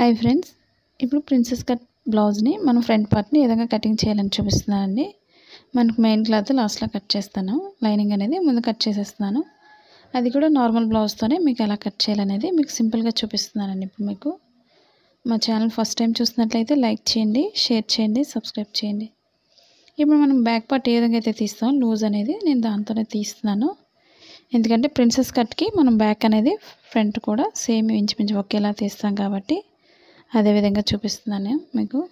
Hi friends. ఇప్పుడు princess cut బ్లౌజ్ని మనం ఫ్రంట్ పార్ట్ని ఏ విధంగా కటింగ్ చేయాలని చూపిస్తున్నానండి. మనకు మెయిన్ క్లాత్ లాస్ట్లో కట్ చేస్తాను. లైనింగ్ అనేది ముందు కట్ చేసేస్తున్నాను. అది కూడా నార్మల్ బ్లౌజ్తోనే మీకు ఎలా కట్ చేయాలనేది మీకు సింపుల్గా చూపిస్తున్నానండి ఇప్పుడు మీకు. మా ఛానల్ ఫస్ట్ టైం చూసినట్లయితే లైక్ చేయండి షేర్ చేయండి సబ్స్క్రైబ్ చేయండి. ఇప్పుడు మనం బ్యాక్ పార్ట్ ఏ విధంగా అయితే తీస్తాం లూజ్ అనేది నేను దాంతోనే తీస్తున్నాను. ఎందుకంటే ప్రిన్సెస్ కట్కి మనం బ్యాక్ అనేది ఫ్రంట్ కూడా సేమ్ ఇంచుమించు ఒకేలా తీస్తాం కాబట్టి అదే విధంగా చూపిస్తున్నాను మీకు.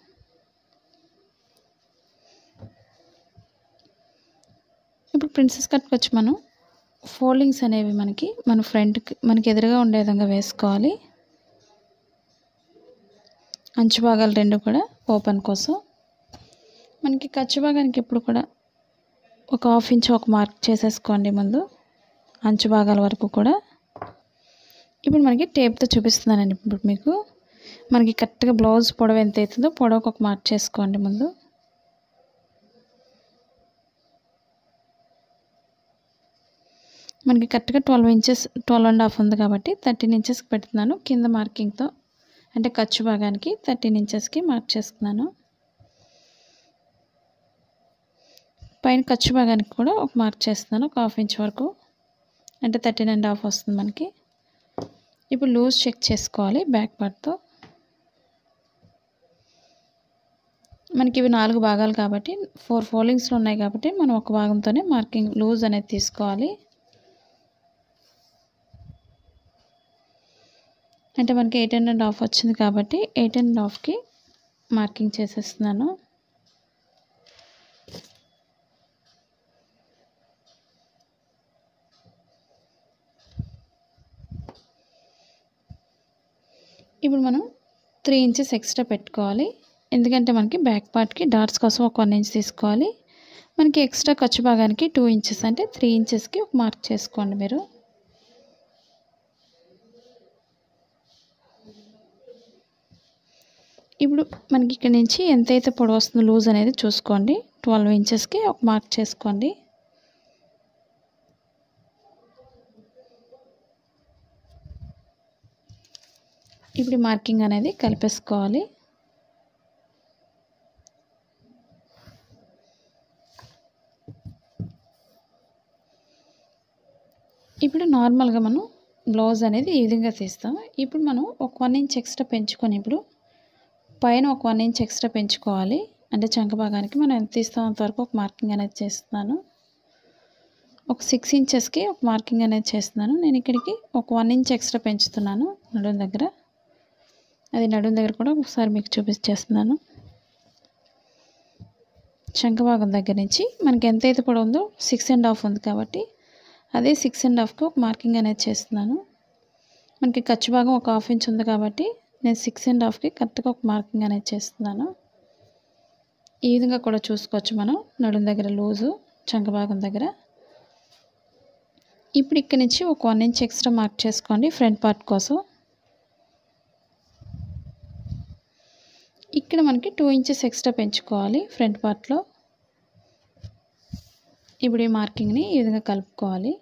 ఇప్పుడు ప్రిన్సెస్ కట్కి వచ్చి మనం ఫోల్డింగ్స్ అనేవి మనకి మన ఫ్రంట్కి మనకి ఎదురుగా ఉండే విధంగా వేసుకోవాలి. అంచు భాగాలు రెండు కూడా ఓపెన్ కోసం. మనకి ఖర్చు భాగానికి ఎప్పుడు కూడా ఒక హాఫ్ ఇంచ్ ఒక మార్క్ చేసేసుకోండి ముందు. అంచు భాగాల వరకు కూడా. ఇప్పుడు మనకి టేప్తో చూపిస్తున్నానండి ఇప్పుడు మీకు. మనకి కరెక్ట్గా బ్లౌజ్ పొడవు ఎంత అవుతుందో పొడవుకు ఒక మార్క్ చేసుకోండి ముందు. మనకి కరెక్ట్గా twelve inches twelve and half ఉంది కాబట్టి థర్టీన్ ఇంచెస్కి పెడుతున్నాను. కింద మార్కింగ్తో అంటే ఖర్చు భాగానికి థర్టీన్ ఇంచెస్కి మార్క్ చేస్తున్నాను. పైన ఖర్చు భాగానికి కూడా ఒక మార్క్ చేస్తున్నాను ఒక హాఫ్ ఇంచ్ వరకు. అంటే థర్టీన్ అండ్ హాఫ్ వస్తుంది మనకి. ఇప్పుడు లూజ్ చెక్ చేసుకోవాలి బ్యాక్ పార్ట్తో. మనకి ఇవి నాలుగు భాగాలు కాబట్టి ఫోర్ ఫోల్డింగ్స్లు ఉన్నాయి కాబట్టి మనం ఒక భాగంతోనే మార్కింగ్ లూజ్ అనేది తీసుకోవాలి. అంటే మనకి ఎయిట్ అండ్ హాఫ్ వచ్చింది కాబట్టి ఎయిట్ అండ్ హాఫ్కి మార్కింగ్ చేసేస్తున్నాను. ఇప్పుడు మనం త్రీ ఇంచెస్ ఎక్స్ట్రా పెట్టుకోవాలి. ఎందుకంటే మనకి బ్యాక్ పార్ట్కి డాట్స్ కోసం ఒక వన్ ఇంచ్ తీసుకోవాలి. మనకి ఎక్స్ట్రా ఖర్చు భాగానికి టూ ఇంచెస్ అంటే త్రీ ఇంచెస్కి ఒక మార్క్ చేసుకోండి మీరు. ఇప్పుడు మనకి ఇక్కడ నుంచి ఎంతైతే పొడవు వస్తుందో లూజ్ అనేది చూసుకోండి. ట్వెల్వ్ ఇంచెస్కి ఒక మార్క్ చేసుకోండి. ఇప్పుడు మార్కింగ్ అనేది కలిపేసుకోవాలి. ఇప్పుడు నార్మల్గా మనం బ్లౌజ్ అనేది ఈ విధంగా తీస్తాం. ఇప్పుడు మనం ఒక వన్ ఇంచ్ ఎక్స్ట్రా పెంచుకొని ఇప్పుడు పైన ఒక వన్ ఇంచ్ ఎక్స్ట్రా పెంచుకోవాలి. అంటే చంక భాగానికి మనం ఎంత తీస్తాం అంతవరకు ఒక మార్కింగ్ అనేది చేస్తున్నాను. ఒక సిక్స్ ఇంచెస్కి ఒక మార్కింగ్ అనేది చేస్తున్నాను. నేను ఇక్కడికి ఒక వన్ ఇంచ్ ఎక్స్ట్రా పెంచుతున్నాను నడుం దగ్గర. అది నడుం దగ్గర కూడా ఒకసారి మీకు చూపించేస్తున్నాను శంఖభాగం దగ్గర నుంచి మనకి ఎంతైతే పొడవు ఉందో సిక్స్ అండ్ హాఫ్ ఉంది కాబట్టి అదే సిక్స్ అండ్ హాఫ్కి ఒక మార్కింగ్ అనేది చేస్తున్నాను. మనకి ఖర్చు భాగం ఒక హాఫ్ ఇంచ్ ఉంది కాబట్టి నేను సిక్స్ అండ్ హాఫ్కి కరెక్ట్గా ఒక మార్కింగ్ అనేది చేస్తున్నాను. ఈ విధంగా కూడా చూసుకోవచ్చు మనం నడుం దగ్గర లూజు చంక భాగం దగ్గర. ఇప్పుడు ఇక్కడ నుంచి ఒక వన్ ఇంచ్ ఎక్స్ట్రా మార్క్ చేసుకోండి ఫ్రంట్ పార్ట్ కోసం. ఇక్కడ మనకి టూ ఇంచెస్ ఎక్స్ట్రా పెంచుకోవాలి ఫ్రంట్ పార్ట్లో ఇప్పుడు ఈ మార్కింగ్ని ఈ విధంగా కలుపుకోవాలి.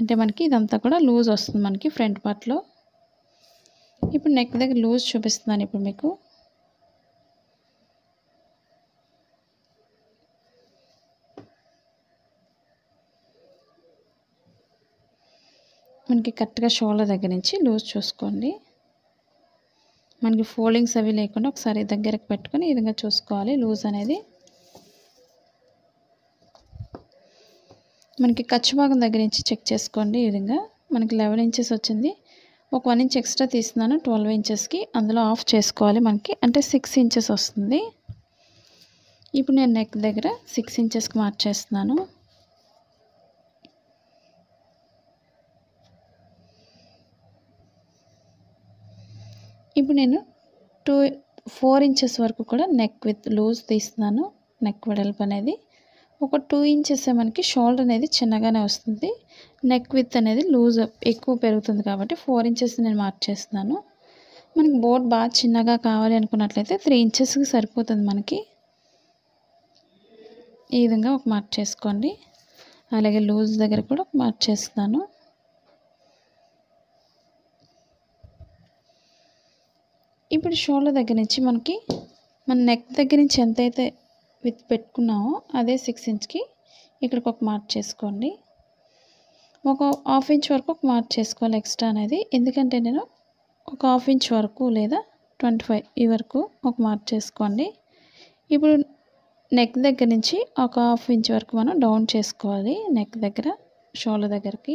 అంటే మనకి ఇదంతా కూడా లూజ్ వస్తుంది మనకి ఫ్రంట్ పార్ట్లో. ఇప్పుడు నెక్ దగ్గర లూజ్ చూపిస్తున్నాను ఇప్పుడు మీకు. మనకి కరెక్ట్గా షోల్డర్ దగ్గర నుంచి లూజ్ చూసుకోండి. మనకి ఫోల్డింగ్స్ అవి లేకుండా ఒకసారి దగ్గరకు పెట్టుకొని ఈ విధంగా చూసుకోవాలి. లూజ్ అనేది మనకి ఖర్చు భాగం దగ్గర నుంచి చెక్ చేసుకోండి ఈ విధంగా. మనకి లెవెన్ ఇంచెస్ వచ్చింది. ఒక వన్ ఇంచ్ ఎక్స్ట్రా తీస్తున్నాను. ట్వెల్వ్ ఇంచెస్కి అందులో ఆఫ్ చేసుకోవాలి మనకి. అంటే సిక్స్ ఇంచెస్ వస్తుంది. ఇప్పుడు నేను నెక్ దగ్గర సిక్స్ ఇంచెస్కి మార్చేస్తున్నాను. ఇప్పుడు నేను టూ ఫోర్ ఇంచెస్ వరకు కూడా నెక్ విత్ లూజ్ తీస్తున్నాను. నెక్ వెడల్పు అనేది ఒక టూ ఇంచెస్ మనకి షోల్డర్ అనేది చిన్నగానే వస్తుంది. నెక్ విత్ అనేది లూజ్ ఎక్కువ పెరుగుతుంది కాబట్టి ఫోర్ ఇంచెస్ నేను మార్క్ చేస్తున్నాను. మనకి బోట్ బాగా చిన్నగా కావాలి అనుకున్నట్లయితే త్రీ ఇంచెస్కి సరిపోతుంది మనకి. ఈ విధంగా ఒక మార్క్ చేసుకోండి. అలాగే లూజ్ దగ్గర కూడా ఒక మార్క్ చేస్తున్నాను. ఇప్పుడు షోల్డర్ దగ్గర నుంచి మనకి మన నెక్ దగ్గర నుంచి ఎంతైతే విత్ పెట్టుకున్నామో అదే సిక్స్ ఇంచ్కి ఇక్కడికి ఒక మార్క్ చేసుకోండి. ఒక హాఫ్ ఇంచ్ వరకు ఒక మార్క్ చేసుకోవాలి ఎక్స్ట్రా అనేది. ఎందుకంటే నేను ఒక హాఫ్ ఇంచ్ వరకు లేదా ట్వంటీ ఫైవ్ ఈ వరకు ఒక మార్క్ చేసుకోండి. ఇప్పుడు నెక్ దగ్గర నుంచి ఒక హాఫ్ ఇంచ్ వరకు మనం డౌన్ చేసుకోవాలి నెక్ దగ్గర షోల్డర్ దగ్గరికి.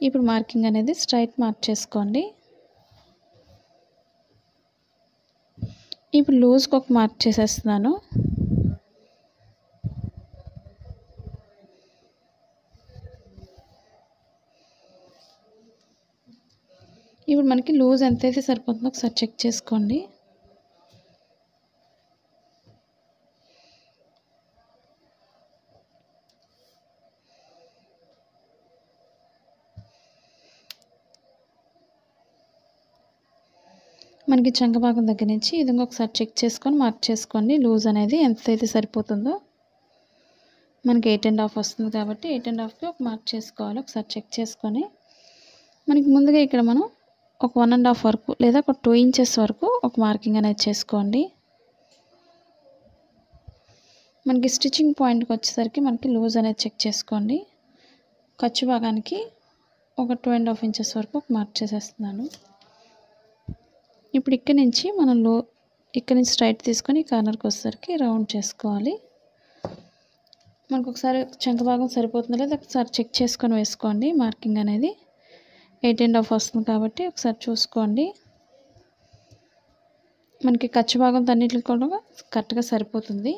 ఇప్పుడు మార్కింగ్ అనేది స్ట్రైట్ మార్క్ చేసుకోండి. ఇప్పుడు లూజ్కి ఒక మార్క్ చేసేస్తున్నాను. ఇప్పుడు మనకి లూజ్ ఎంత అయితే సరిపోతుందో ఒకసారి చెక్ చేసుకోండి. మనకి చంకభాగం దగ్గర నుంచి ఇది ఒకసారి చెక్ చేసుకొని మార్క్ చేసుకోండి. లూజ్ అనేది ఎంతైతే సరిపోతుందో మనకి ఎయిట్ అండ్ హాఫ్ వస్తుంది కాబట్టి ఎయిట్ అండ్ హాఫ్కి ఒక మార్క్ చేసుకోవాలి. ఒకసారి చెక్ చేసుకొని మనకి ముందుగా ఇక్కడ మనం ఒక వన్ అండ్ హాఫ్ వరకు లేదా ఒక టూ ఇంచెస్ వరకు ఒక మార్కింగ్ అనేది చేసుకోండి. మనకి స్టిచ్చింగ్ పాయింట్కి వచ్చేసరికి మనకి లూజ్ అనేది చెక్ చేసుకోండి. ఖర్చు భాగానికి ఒక టూ అండ్ హాఫ్ ఇంచెస్ వరకు ఒక మార్క్ చేసేస్తున్నాను. ఇప్పుడు ఇక్కడ నుంచి మనం లో ఇక్కడ నుంచి స్ట్రైట్ తీసుకొని కార్నర్కి వచ్చేసరికి రౌండ్ చేసుకోవాలి. మనకు ఒకసారి చంక భాగం సరిపోతుందా లేదా ఒకసారి చెక్ చేసుకొని వేసుకోండి. మార్కింగ్ అనేది ఎయిట్ అండ్ హాఫ్ వస్తుంది కాబట్టి ఒకసారి చూసుకోండి. మనకి ఖర్చు భాగం అన్నిటికి కూడా కరెక్ట్గా సరిపోతుంది.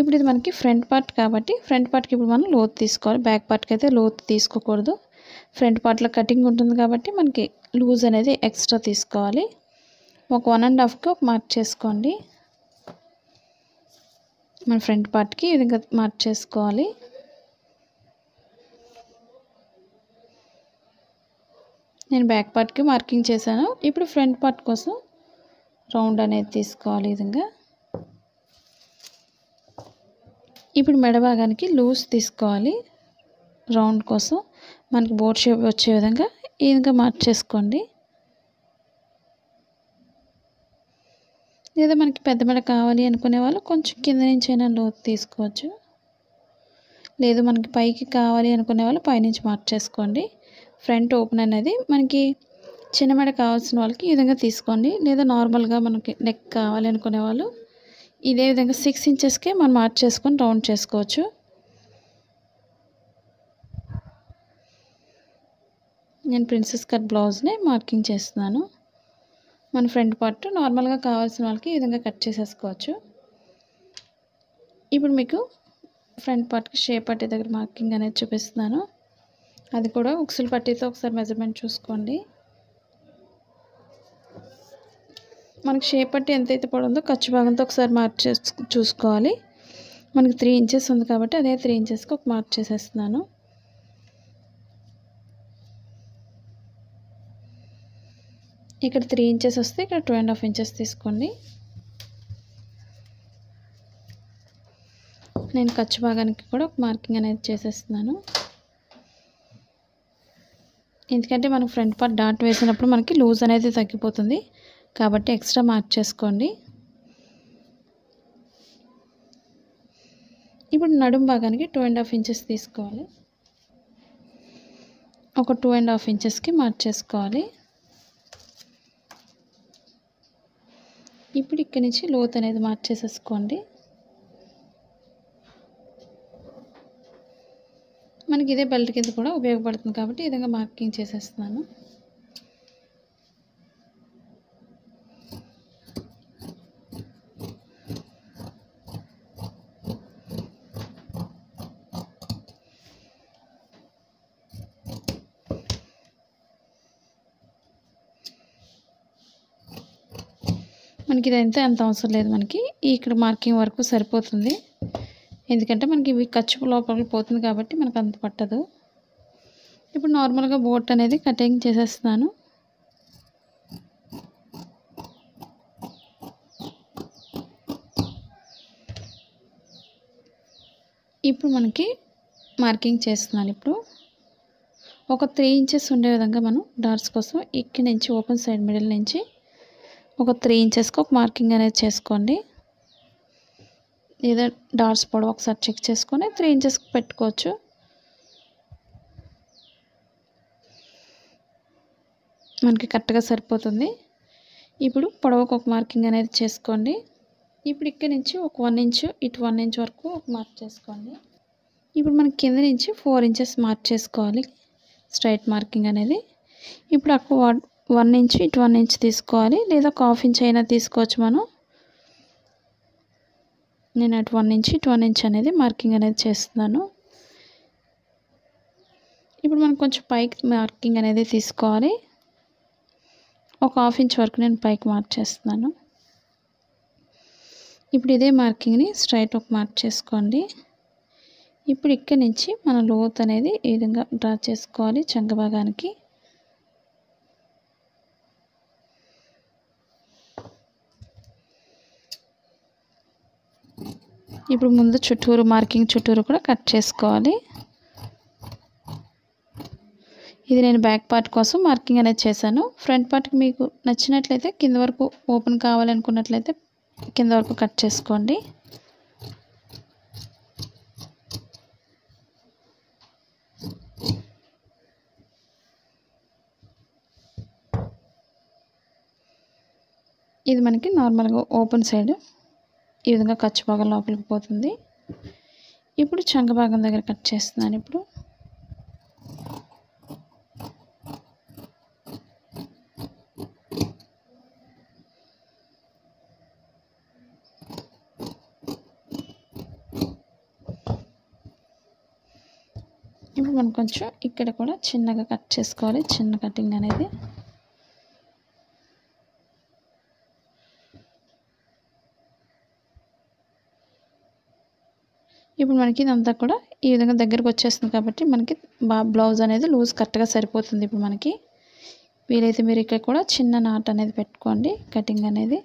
ఇప్పుడు ఇది మనకి ఫ్రంట్ పార్ట్ కాబట్టి ఫ్రంట్ పార్ట్కి ఇప్పుడు మనం లోతు తీసుకోవాలి. బ్యాక్ పార్ట్కి అయితే లోతు తీసుకోకూడదు. ఫ్రంట్ పార్ట్లో కటింగ్ ఉంటుంది కాబట్టి మనకి లూజ్ అనేది ఎక్స్ట్రా తీసుకోవాలి. ఒక వన్ అండ్ హాఫ్కి ఒక మార్క్ చేసుకోండి. మన ఫ్రంట్ పార్ట్కి ఈ విధంగా మార్క్ చేసుకోవాలి. నేను బ్యాక్ పార్ట్కి మార్కింగ్ చేశాను. ఇప్పుడు ఫ్రంట్ పార్ట్ కోసం రౌండ్ అనేది తీసుకోవాలి ఈ విధంగా. ఇప్పుడు మెడ భాగానికి లూజ్ తీసుకోవాలి. రౌండ్ కోసం మనకి బోట్ షేప్ వచ్చే విధంగా ఈ విధంగా మార్చేసుకోండి లేదా మనకి పెద్ద మెడ కావాలి అనుకునే వాళ్ళు కొంచెం కింద నుంచి అయినా లోతు తీసుకోవచ్చు. లేదు మనకి పైకి కావాలి అనుకునే వాళ్ళు పైనుంచి మార్చేసుకోండి ఫ్రంట్ ఓపెన్ అనేది మనకి చిన్న మెడ కావాల్సిన వాళ్ళకి ఈ విధంగా తీసుకోండి. లేదా నార్మల్గా మనకి నెక్ కావాలి అనుకునే వాళ్ళు ఇదే విధంగా సిక్స్ ఇంచెస్కే మనం మార్చేసుకొని రౌండ్ చేసుకోవచ్చు. నేను ప్రిన్సెస్ కట్ బ్లౌజ్ని మార్కింగ్ చేస్తున్నాను. మన ఫ్రంట్ పార్ట్ నార్మల్గా కావాల్సిన వాళ్ళకి ఈ విధంగా కట్ చేసేసుకోవచ్చు. ఇప్పుడు మీకు ఫ్రంట్ పార్ట్కి షేప్ పట్టీ దగ్గర మార్కింగ్ అనేది చూపిస్తున్నాను. అది కూడా ఉక్సులు పట్టీతో ఒకసారి మెజర్మెంట్ చూసుకోండి. మనకి షేప్ పట్టి ఎంతైతే పడుందో ఖర్చు భాగంతో ఒకసారి మార్క్ చేసు చూసుకోవాలి. మనకి త్రీ ఇంచెస్ ఉంది కాబట్టి అదే త్రీ ఇంచెస్కి ఒక మార్క్ చేసేస్తున్నాను. ఇక్కడ త్రీ ఇంచెస్ వస్తే ఇక్కడ టూ అండ్ హాఫ్ ఇంచెస్ తీసుకోండి. నేను ఖర్చు భాగానికి కూడా ఒక మార్కింగ్ అనేది చేసేస్తున్నాను. ఎందుకంటే మనం ఫ్రంట్ పార్ట్ డాట్ వేసినప్పుడు మనకి లూజ్ అనేది తగ్గిపోతుంది. కాబట్టి ఎక్స్ట్రా మార్క్ చేసుకోండి. ఇప్పుడు నడుం భాగానికి టూ అండ్ హాఫ్ ఇంచెస్ తీసుకోవాలి. ఒక టూ అండ్ హాఫ్ ఇంచెస్కి మార్క్ చేసుకోవాలి. ఇప్పుడు ఇక్కడి నుంచి లోత్ అనేది మార్చేసేసుకోండి. మనకి ఇదే బెల్ట్ కింద కూడా ఉపయోగపడుతుంది కాబట్టి ఈ విధంగా మార్కింగ్ చేసేస్తున్నాను. మనకి ఇదైతే అంత అవసరం లేదు మనకి. ఇక్కడ మార్కింగ్ వరకు సరిపోతుంది. ఎందుకంటే మనకి ఇవి ఖర్చు లోపలికి పోతుంది కాబట్టి మనకు అంత పట్టదు. ఇప్పుడు నార్మల్గా బోట్ అనేది కటింగ్ చేసేస్తున్నాను. ఇప్పుడు మనకి మార్కింగ్ చేస్తున్నాను ఇప్పుడు. ఒక త్రీ ఇంచెస్ ఉండే విధంగా మనం డాట్స్ కోసం ఇక్కడి నుంచి ఓపెన్ సైడ్ మిడిల్ నుంచి ఒక త్రీ ఇంచెస్కి ఒక మార్కింగ్ అనేది చేసుకోండి. ఏదో డాట్స్ పొడవు ఒకసారి చెక్ చేసుకొని త్రీ ఇంచెస్కి పెట్టుకోవచ్చు. మనకి కరెక్ట్గా సరిపోతుంది. ఇప్పుడు పొడవుకు ఒక మార్కింగ్ అనేది చేసుకోండి. ఇప్పుడు ఇక్కడ నుంచి ఒక వన్ ఇంచ్ ఇటు వన్ ఇంచ్ వరకు ఒక మార్క్ చేసుకోండి. ఇప్పుడు మనకి కింద నుంచి ఫోర్ ఇంచెస్ మార్క్ చేసుకోవాలి. స్ట్రైట్ మార్కింగ్ అనేది. ఇప్పుడు అక్కడ వన్ ఇంచ్ ఇటు వన్ ఇంచ్ తీసుకోవాలి. లేదా ఒక హాఫ్ ఇంచ్ అయినా తీసుకోవచ్చు మనం. నేను అటు వన్ ఇంచ్ ఇటు వన్ ఇంచ్ అనేది మార్కింగ్ అనేది చేస్తున్నాను. ఇప్పుడు మనం కొంచెం పైకి మార్కింగ్ అనేది తీసుకోవాలి. ఒక హాఫ్ ఇంచ్ వరకు నేను పైకి మార్క్ చేస్తున్నాను. ఇప్పుడు ఇదే మార్కింగ్ని స్ట్రైట్ ఒక మార్క్ చేసుకోండి. ఇప్పుడు ఇక్కడి నుంచి మన లోత్ అనేది ఈ విధంగా డ్రా చేసుకోవాలి? చంగభాగానికి ఇప్పుడు ముందు చుట్టూరు మార్కింగ్ చుట్టూరు కూడా కట్ చేసుకోవాలి. ఇది నేను బ్యాక్ పార్ట్ కోసం మార్కింగ్ అనేది చేశాను. ఫ్రంట్ పార్ట్కి మీకు నచ్చినట్లయితే కింద వరకు ఓపెన్ కావాలనుకున్నట్లయితే కింద వరకు కట్ చేసుకోండి. ఇది మనకి నార్మల్గా ఓపెన్ సైడ్ ఈ విధంగా ఖర్చు భాగం లోపలికి పోతుంది. ఇప్పుడు చంక భాగం దగ్గర కట్ చేస్తున్నాను ఇప్పుడు. ఇప్పుడు మనం కొంచెం ఇక్కడ కూడా చిన్నగా కట్ చేసుకోవాలి. చిన్న కటింగ్ అనేది మనకి ఇదంతా కూడా ఈ విధంగా దగ్గరకు వచ్చేస్తుంది కాబట్టి మనకి బా బ్లౌజ్ అనేది లూజ్ కరెక్ట్గా సరిపోతుంది ఇప్పుడు మనకి. వీలైతే మీరు ఇక్కడ కూడా చిన్న నాట్ అనేది పెట్టుకోండి కటింగ్ అనేది.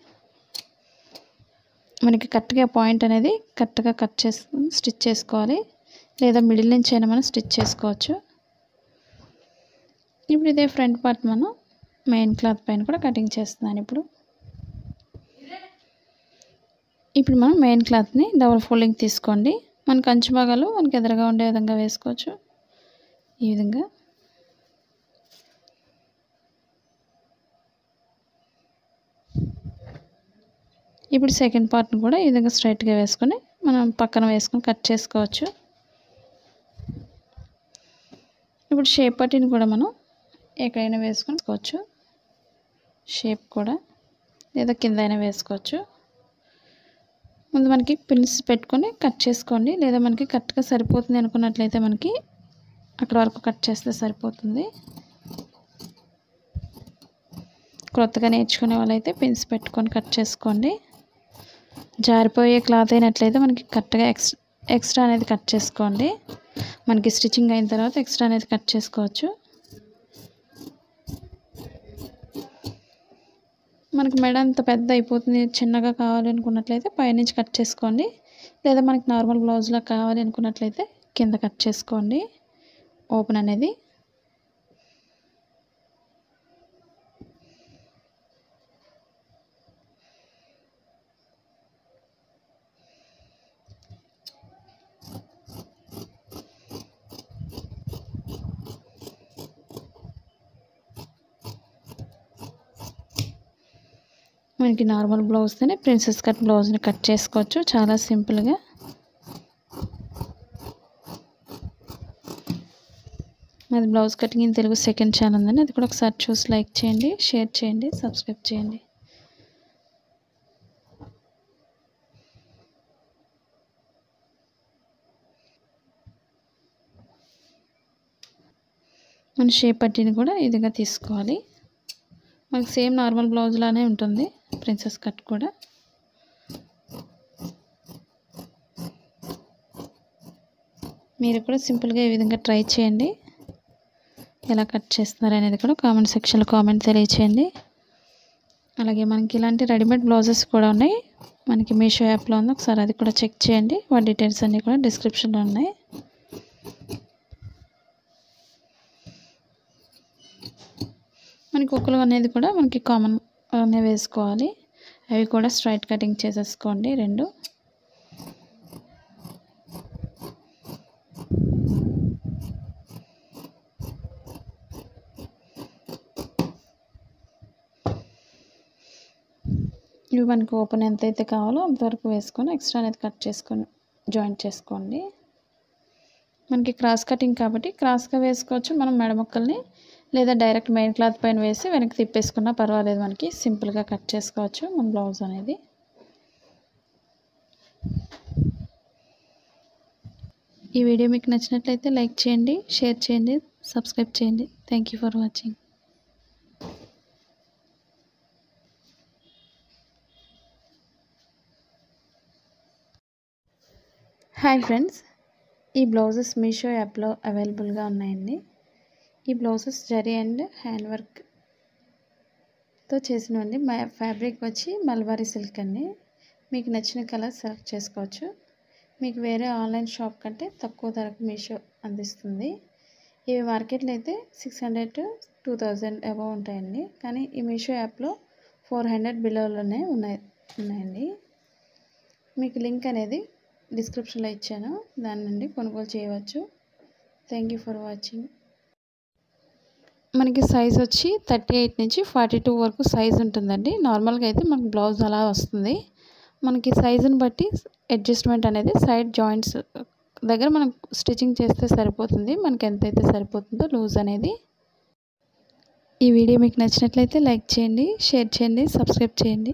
మనకి కరెక్ట్గా పాయింట్ అనేది కరెక్ట్గా కట్ చేసు స్టిచ్ చేసుకోవాలి. లేదా మిడిల్ నుంచి అయినా మనం స్టిచ్ చేసుకోవచ్చు. ఇప్పుడు ఇదే ఫ్రంట్ పార్ట్ మనం మెయిన్ క్లాత్ పైన కూడా కటింగ్ చేస్తున్నాను ఇప్పుడు. ఇప్పుడు మనం మెయిన్ క్లాత్ని డబల్ ఫోల్డింగ్ తీసుకోండి. మన కంచు భాగాలు మనకి ఎదురుగా ఉండే విధంగా వేసుకోవచ్చు. ఈ విధంగా. ఇప్పుడు సెకండ్ పార్ట్ని కూడా ఈ విధంగా స్ట్రైట్గా వేసుకొని మనం పక్కన వేసుకొని కట్ చేసుకోవచ్చు. ఇప్పుడు షేప్ పట్టిని కూడా మనం ఎక్కడైనా వేసుకోవచ్చు. షేప్ కూడా. లేదా కింద అయినా వేసుకోవచ్చు. ముందు మనకి పిన్స్ పెట్టుకొని కట్ చేసుకోండి. లేదా మనకి కరెక్ట్గా సరిపోతుంది అనుకున్నట్లయితే మనకి అక్కడ వరకు కట్ చేస్తే సరిపోతుంది. క్రొత్తగా నేర్చుకునే వాళ్ళైతే పిన్స్ పెట్టుకొని కట్ చేసుకోండి. జారిపోయే క్లాత్ అయినట్లయితే మనకి కరెక్ట్గా ఎక్స్ ఎక్స్ట్రా అనేది కట్ చేసుకోండి. మనకి స్టిచ్చింగ్ అయిన తర్వాత ఎక్స్ట్రా అనేది కట్ చేసుకోవచ్చు. మనకి మెడ అంత పెద్ద అయిపోతుంది చిన్నగా కావాలి అనుకున్నట్లయితే పైనుంచి కట్ చేసుకోండి. లేదా మనకి నార్మల్ బ్లౌజ్లా కావాలి అనుకున్నట్లయితే కింద కట్ చేసుకోండి. ఓపెన్ అనేది మనకి నార్మల్ బ్లౌజ్తోనే ప్రిన్సెస్ కట్ బ్లౌజ్ని కట్ చేసుకోవచ్చు. చాలా సింపుల్గా. మాది blouse cutting in Telugu second channel అని అది కూడా ఒకసారి చూసి లైక్ చేయండి షేర్ చేయండి సబ్స్క్రైబ్ చేయండి. మన షేప్ పట్టిని కూడా ఇదిగా తీసుకోవాలి. మనకు సేమ్ నార్మల్ బ్లౌజ్ లానే ఉంటుంది. ప్రిన్సెస్ కట్ కూడా. మీరు కూడా సింపుల్గా ఈ విధంగా ట్రై చేయండి. ఎలా కట్ చేస్తున్నారు అనేది కూడా కామెంట్ సెక్షన్లో కామెంట్ తెలియచేయండి. అలాగే మనకి ఇలాంటి రెడీమేడ్ బ్లౌజెస్ కూడా ఉన్నాయి. మనకి మీషో యాప్లో ఉంది. ఒకసారి అది కూడా చెక్ చేయండి. వాటి డీటెయిల్స్ అన్నీ కూడా డిస్క్రిప్షన్లో ఉన్నాయి. మనకి కుక్కలు అనేది కూడా మనకి కామన్ అనే వేసుకోవాలి. అవి కూడా స్ట్రైట్ కటింగ్ చేసేసుకోండి రెండు. ఇవి మనకు ఓపెన్ ఎంత అయితే కావాలో అంతవరకు వేసుకొని ఎక్స్ట్రా అనేది కట్ చేసుకొని జాయింట్ చేసుకోండి. మనకి క్రాస్ కటింగ్ కాబట్టి క్రాస్గా వేసుకోవచ్చు. మనం మెడ లేదా డైరెక్ట్ మెయిన్ క్లాత్ పైన వేసి వెనక్కి తిప్పేసుకున్నా పర్వాలేదు మనకి. సింపుల్గా కట్ చేసుకోవచ్చు మన బ్లౌజ్ అనేది. ఈ వీడియో మీకు నచ్చినట్లయితే లైక్ చేయండి షేర్ చేయండి సబ్స్క్రైబ్ చేయండి. Thank you for watching hi friends ఈ బ్లౌజెస్ మీషో యాప్లో అవైలబుల్గా ఉన్నాయండి. ఈ బ్లౌజెస్ జరీ అండ్ హ్యాండ్ వర్క్తో చేసినవండి. మా ఫ్యాబ్రిక్ వచ్చి మల్బారీ సిల్క్ అండి. మీకు నచ్చిన కలర్ సెలెక్ట్ చేసుకోవచ్చు. మీకు వేరే ఆన్లైన్ షాప్ కంటే తక్కువ ధరకు మీషో అందిస్తుంది. ఇవి మార్కెట్లో అయితే six hundred to two thousand above ఉంటాయండి. కానీ ఈ మీషో యాప్లో ఫోర్ హండ్రెడ్ బిలోలోనే ఉన్నాయి ఉన్నాయండి. మీకు లింక్ అనేది డిస్క్రిప్షన్లో ఇచ్చాను. దాని నుండి కొనుగోలు చేయవచ్చు. Thank you for watching. మనకి సైజ్ వచ్చి థర్టీ ఎయిట్ నుంచి ఫార్టీ టూ వరకు సైజ్ ఉంటుందండి. నార్మల్గా అయితే మనకి బ్లౌజ్ అలా వస్తుంది. మనకి సైజుని బట్టి అడ్జస్ట్మెంట్ అనేది సైడ్ జాయింట్స్ దగ్గర మనం స్టిచ్చింగ్ చేస్తే సరిపోతుంది. మనకి ఎంతైతే సరిపోతుందో లూజ్ అనేది. ఈ వీడియో మీకు నచ్చినట్లయితే లైక్ చేయండి షేర్ చేయండి సబ్స్క్రైబ్ చేయండి.